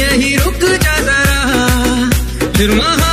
यही रुक जा रहा फिर वहाँ